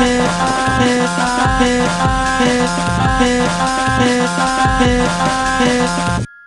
Thank you.